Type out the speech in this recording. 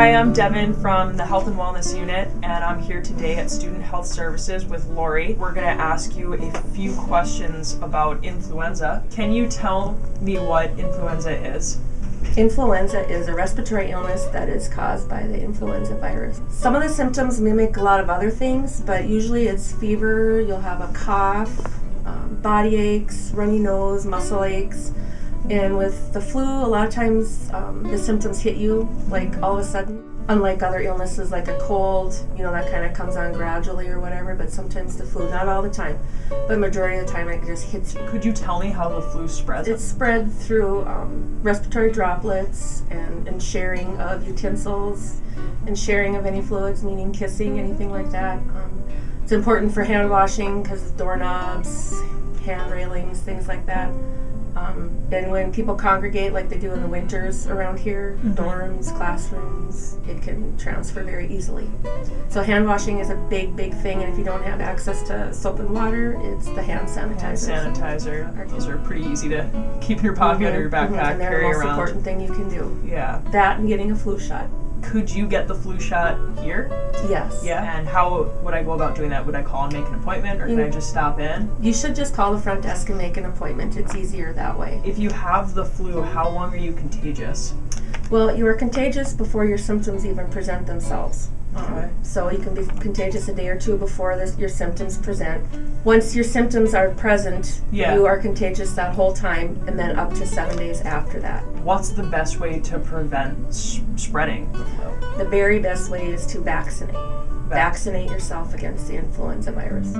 Hi, I'm Devin from the Health and Wellness Unit, and I'm here today at Student Health Services with Lori. We're going to ask you a few questions about influenza. Can you tell me what influenza is? Influenza is a respiratory illness that is caused by the influenza virus. Some of the symptoms mimic a lot of other things, but usually it's fever, you'll have a cough, um, body aches, runny nose, muscle aches. And with the flu, a lot of times um, the symptoms hit you like all of a sudden. Unlike other illnesses like a cold, you know, that kind of comes on gradually or whatever, but sometimes the flu, not all the time, but majority of the time it just hits you. Could you tell me how the flu spreads? It's spread through um, respiratory droplets and, and sharing of utensils and sharing of any fluids, meaning kissing, anything like that. Um, it's important for hand washing because doorknobs, hand railings, things like that. Um, and when people congregate like they do in the winters around here, Mhm. dorms, classrooms, it can transfer very easily. So hand washing is a big, big thing, and if you don't have access to soap and water, it's the hand sanitizer. Hand sanitizer. Those are pretty easy to keep in your pocket or your backpack, and they're carry the most around. important thing you can do. Yeah. That and getting a flu shot. Could you get the flu shot here? Yes. Yeah. And how would I go about doing that? Would I call and make an appointment, or can I mm. just stop in? You should just call the front desk and make an appointment. It's easier that way. If you have the flu, how long are you contagious? Well, you are contagious before your symptoms even present themselves. So you can be contagious a day or two before this, your symptoms present. Once your symptoms are present, Yeah. you are contagious that whole time, and then up to seven days after that. What's the best way to prevent s- spreading the flu? The very best way is to vaccinate. Vaccinate yourself against the influenza virus.